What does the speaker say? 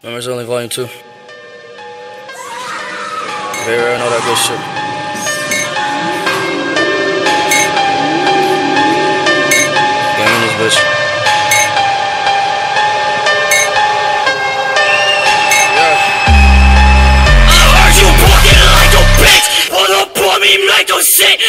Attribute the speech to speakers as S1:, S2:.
S1: Members Only Volume 2. Very rare and all that good shit. Blaming this bitch. Yeah.
S2: I heard you walking like a bitch Pull up on me like a shit